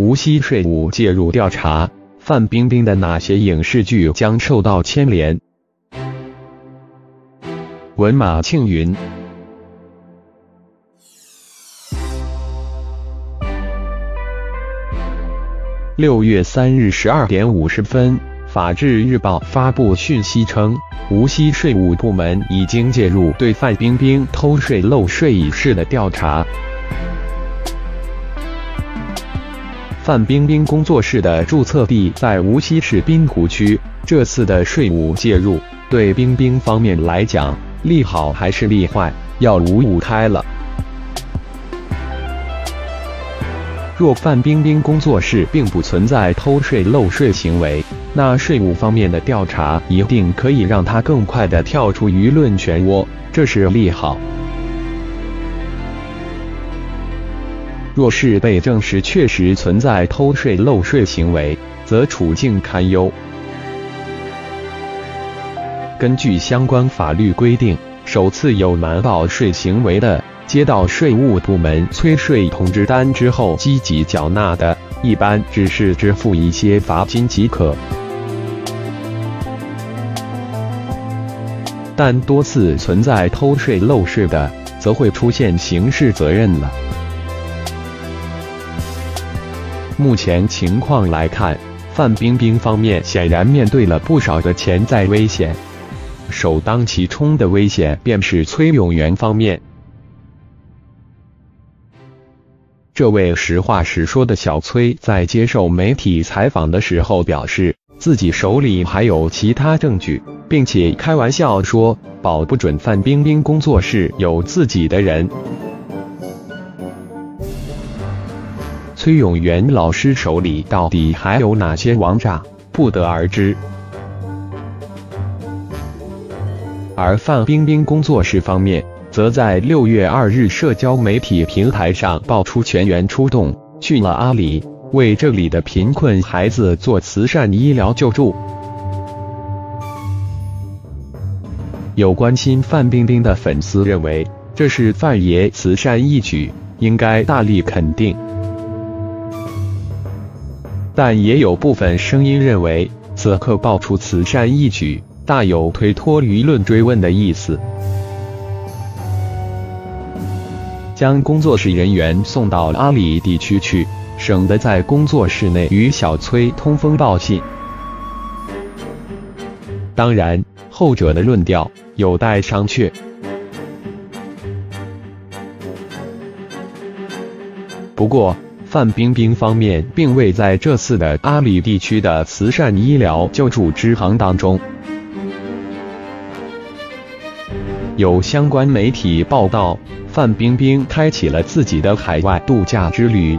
无锡税务介入调查，范冰冰的哪些影视剧将受到牵连？文马庆云。六月三日十二点五十分，《法制日报》发布讯息称，无锡税务部门已经介入对范冰冰偷税漏税一事的调查。范冰冰工作室的注册地在无锡市滨湖区，这次的税务介入，对冰冰方面来讲，利好还是利坏，要五五开了。若范冰冰工作室并不存在偷税漏税行为，那税务方面的调查一定可以让他更快的跳出舆论漩涡，这是利好。若是被证实确实存在偷税漏税行为，则处境堪忧。根据相关法律规定，首次有瞒报税行为的。接到税务部门催税通知单之后，积极缴纳的，一般只是支付一些罚金即可；但多次存在偷税漏税的，则会出现刑事责任了。目前情况来看，范冰冰方面显然面对了不少的潜在危险，首当其冲的危险便是崔永元方面。这位实话实说的小崔在接受媒体采访的时候表示，自己手里还有其他证据，并且开玩笑说保不准范冰冰工作室有自己的人。崔永元老师手里到底还有哪些王炸，不得而知。而范冰冰工作室方面。则在六月二日社交媒体平台上爆出全员出动去了阿里，为这里的贫困孩子做慈善医疗救助。有关心范冰冰的粉丝认为，这是范爷慈善义举，应该大力肯定。但也有部分声音认为，此刻爆出慈善义举，大有推脱舆论追问的意思。将工作室人员送到阿里地区去，省得在工作室内与小崔通风报信。当然，后者的论调有待商榷。不过，范冰冰方面并未在这次的阿里地区的慈善医疗救助支行当中。有相关媒体报道。范冰冰开启了自己的海外度假之旅，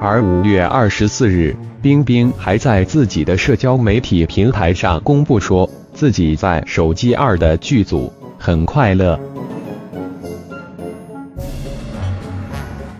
而五月二十四日，冰冰还在自己的社交媒体平台上公布说自己在《手机二》的剧组很快乐。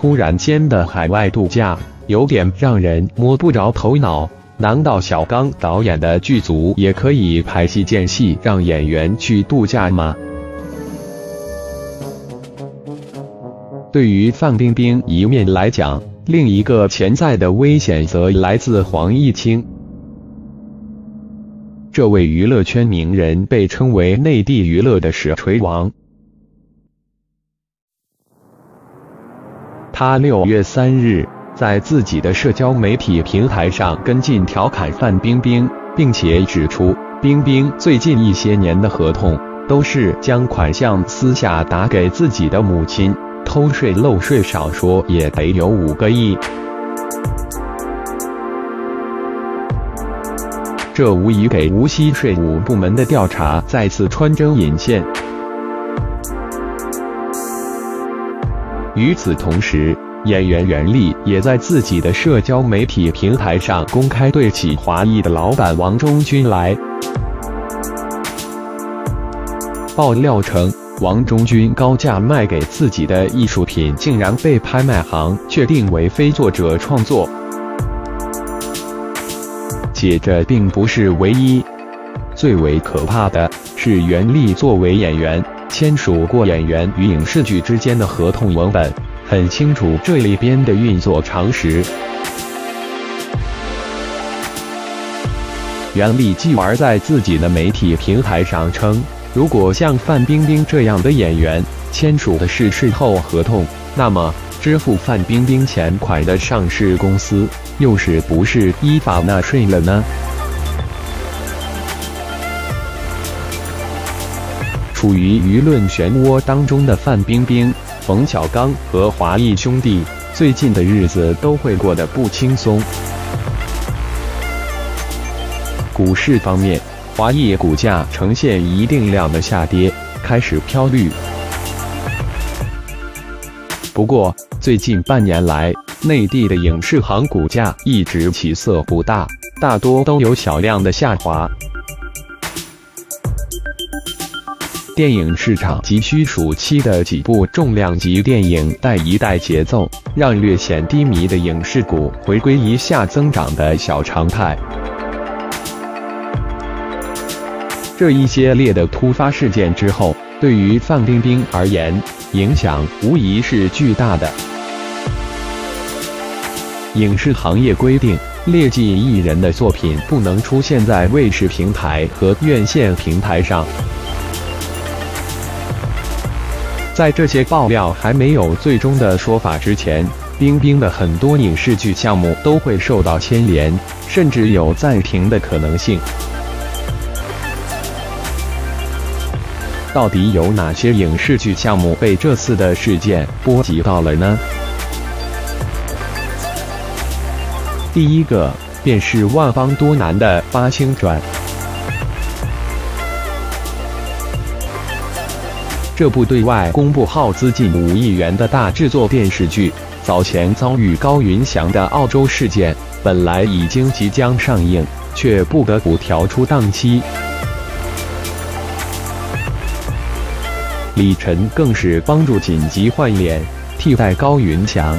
突然间的海外度假，有点让人摸不着头脑。难道小刚导演的剧组也可以拍戏间戏，让演员去度假吗？对于范冰冰一面来讲，另一个潜在的危险则来自黄毅清。这位娱乐圈名人被称为内地娱乐的实锤王。他六月三日在自己的社交媒体平台上跟进调侃范冰冰，并且指出，冰冰最近一些年的合同都是将款项私下打给自己的母亲。偷税漏税，少说也得有五个亿，这无疑给无锡税务部门的调查再次穿针引线。与此同时，演员袁立也在自己的社交媒体平台上公开对起华谊的老板王中军来爆料称。王中军高价卖给自己的艺术品，竟然被拍卖行确定为非作者创作。且这并不是唯一，最为可怕的是，袁立作为演员签署过演员与影视剧之间的合同文本，很清楚这里边的运作常识。袁立继而在自己的媒体平台上称，如果像范冰冰这样的演员签署的是税后合同，那么支付范冰冰钱款的上市公司又是不是依法纳税了呢？处于舆论漩涡当中的范冰冰、冯小刚和华谊兄弟，最近的日子都会过得不轻松。股市方面，华谊股价呈现一定量的下跌，开始飘绿。不过，最近半年来，内地的影视行股价一直起色不大，大多都有小量的下滑。电影市场急需暑期的几部重量级电影带一带节奏，让略显低迷的影视股回归一下增长的小常态。这一系列的突发事件之后，对于范冰冰而言，影响无疑是巨大的。影视行业规定，劣迹艺人的作品不能出现在卫视平台和院线平台上。在这些爆料还没有最终的说法之前，冰冰的很多影视剧项目都会受到牵连，甚至有暂停的可能性。到底有哪些影视剧项目被这次的事件波及到了呢？第一个便是万方多难的《八星传》。这部对外公布耗资近五亿元的大制作电视剧，早前遭遇高云翔的澳洲事件，本来已经即将上映，却不得不调出档期。李晨更是帮助紧急换脸，替代高云翔。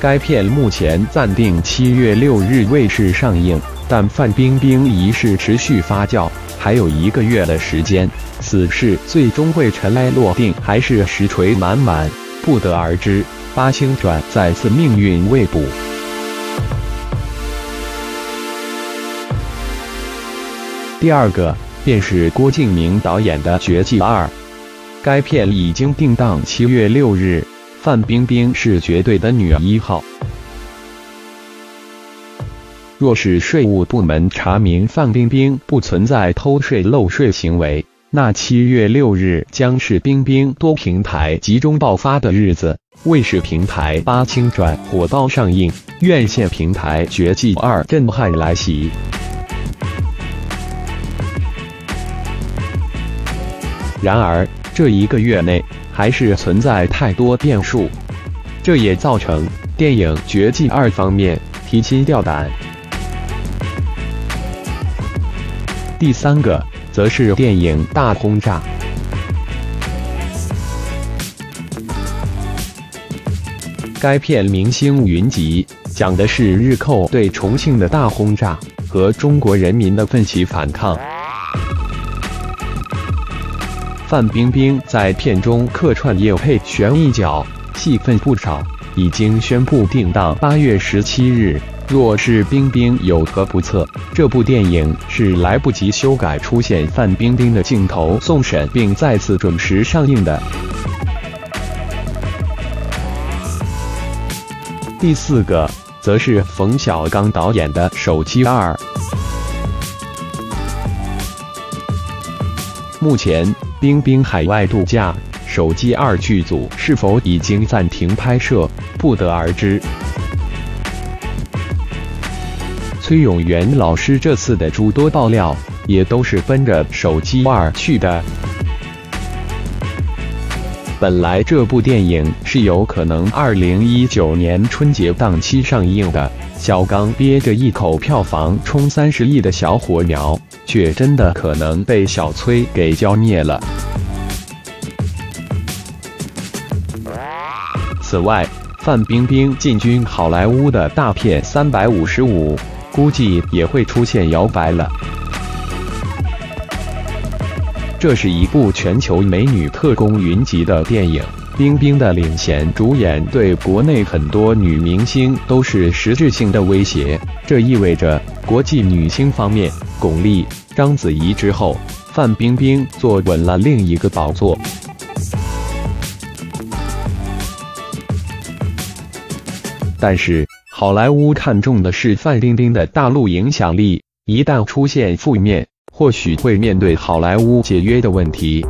该片目前暂定七月六日卫视上映，但范冰冰一事持续发酵，还有一个月的时间，此事最终会尘埃落定，还是实锤满满，不得而知。八星转再次命运未卜。第二个。便是郭敬明导演的《绝技二》，该片已经定档七月六日。范冰冰是绝对的女一号。若是税务部门查明范冰冰不存在偷税漏税行为，那七月六日将是冰冰多平台集中爆发的日子。卫视平台《八清传》火爆上映，院线平台《绝技二》震撼来袭。然而，这一个月内还是存在太多变数，这也造成电影《绝技二》方面提心吊胆。第三个则是电影《大轰炸》，该片明星云集，讲的是日寇对重庆的大轰炸和中国人民的奋起反抗。范冰冰在片中客串叶佩璇一角，戏份不少，已经宣布定档八月十七日。若是冰冰有何不测，这部电影是来不及修改出现范冰冰的镜头送审，并再次准时上映的。第四个，则是冯小刚导演的《手机二》，目前。冰冰海外度假，手机二剧组是否已经暂停拍摄，不得而知。崔永元老师这次的诸多爆料，也都是奔着手机二去的。本来这部电影是有可能二零一九年春节档期上映的，小刚憋着一口票房冲三十亿的小火苗。却真的可能被小崔给浇灭了。此外，范冰冰进军好莱坞的大片《三百五十五》，估计也会出现摇摆了。这是一部全球美女特工云集的电影，冰冰的领衔主演对国内很多女明星都是实质性的威胁。这意味着国际女星方面，巩俐、章子怡之后，范冰冰坐稳了另一个宝座。但是，好莱坞看重的是范冰冰的大陆影响力，一旦出现负面，或许会面对好莱坞解约的问题。